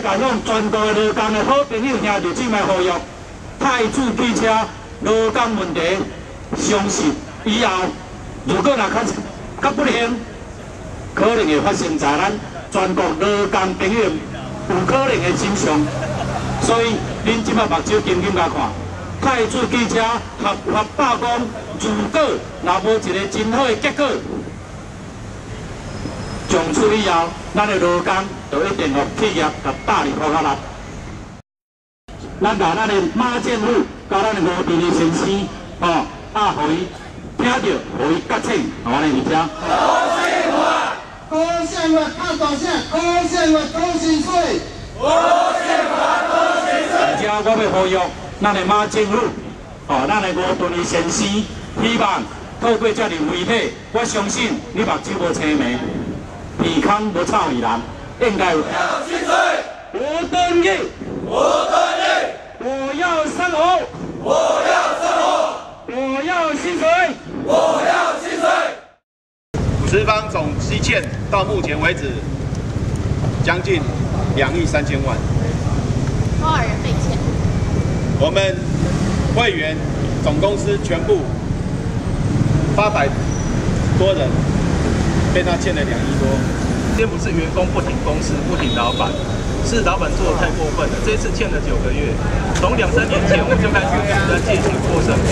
感谢全国的劳工的好朋友兄弟姐妹呼吁，太子汽车劳工问题，相信以后如果若较较不幸，可能会发生在咱全国劳工朋友有可能的身上。所以，恁即摆目睭紧紧甲看，太子汽车合法罢工，如果若无一个真好的结果。从此以后，咱的劳工就一定让企业甲大力扩大力。咱把咱的马建武甲咱的吴炳林先生，哦，啊，互伊听着，互伊觉醒，我来而且。高兴我，高兴我，大声，我，高兴水，水。我要呼吁咱的马建武，哦，咱的吴炳林先生，希望透过这场会议，我相信你目睭无青盲。健康无臭味人，应该有。要薪水，我等你，我等你，我要生活，我要生活，我要薪水，我要薪水。十方总积欠到目前为止将近两亿三千万。多少人被欠？我们会员总公司全部八百多人。被他欠了两亿多，今天不是员工不挺公司不挺老板，是老板做的太过分了。这次欠了九个月，从两三年前我们就开始跟人家借钱过生活，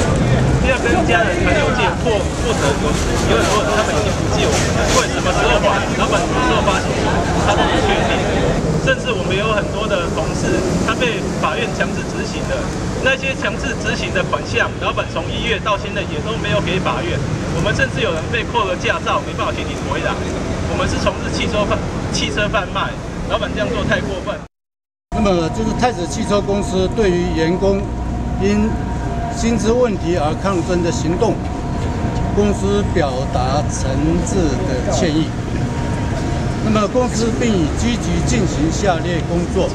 现在跟家人朋友借，或或者有有很多人他们已经不借我们了，因为什么时候还，老板什么时候发钱，他都不确定。甚至我们有很多的同事，他被法院强制执行的，那些强制执行的款项，老板从一月到现在也都没有给法院。我们甚至有人被扣了驾照，没办法提领回来。我们是从事汽车贩汽车贩卖，老板这样做太过分。那么就是太子汽车公司对于员工因薪资问题而抗争的行动，公司表达诚挚的歉意。那么公司并已积极进行下列工作，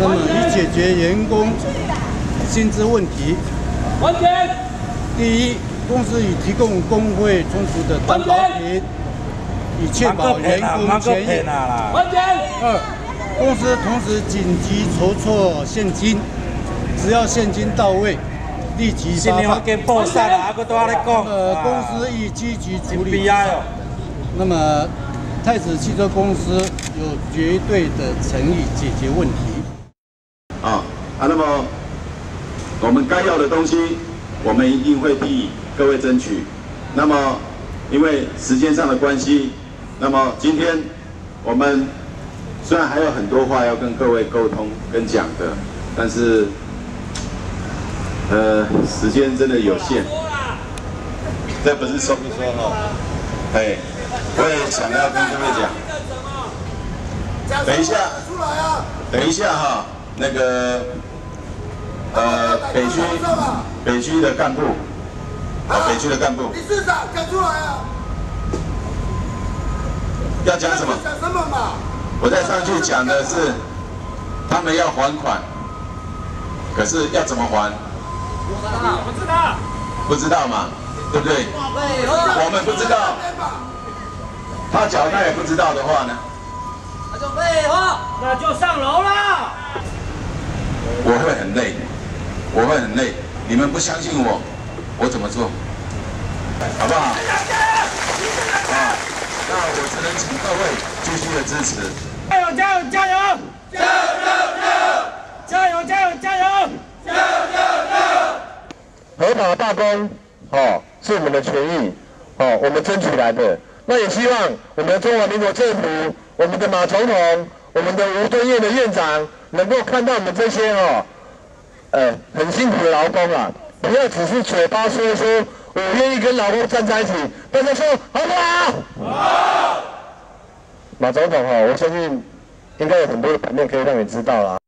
那么以解决员工薪资问题。完全。第一。公司已提供工会充足的担保品，以确保员工权益。二，公司同时紧急筹措现金，只要现金到位，立即发放。呃，公司亦积极处理。那么，太子汽车公司有绝对的诚意解决问题。啊啊，那么我们该要的东西，我们一定会替。各位争取，那么因为时间上的关系，那么今天我们虽然还有很多话要跟各位沟通跟讲的，但是呃时间真的有限，这不是说不说哈，哎，我也想要跟各位讲，等一下，等一下哈，那个呃北区北区的干部。北区的干部，李市长讲出来啊！要讲什么？讲什么嘛？我再上去讲的是，他们要还款，可是要怎么还？我知道，我知道。不知道嘛？对不对？我们不知道。他讲他也不知道的话呢？那就废话，那就上楼啦。我会很累，我会很累。你们不相信我？我怎么做？好不好？啊，那我只能请各位继续的支持。加油！加油！加油！加油！加油！加油！加油！加油！加油！加油！合法罢工，哦，是我们的权益，哦，我们争取来的。那也希望我们的中华民国政府，我们的马总统，我们的吴敦义的院长，能够看到我们这些哦，呃，很辛苦的劳工啊。不要只是嘴巴说说，我愿意跟老公站在一起。大家说好不好？好。马总统哈，我相信应该有很多的版面可以让你知道啦。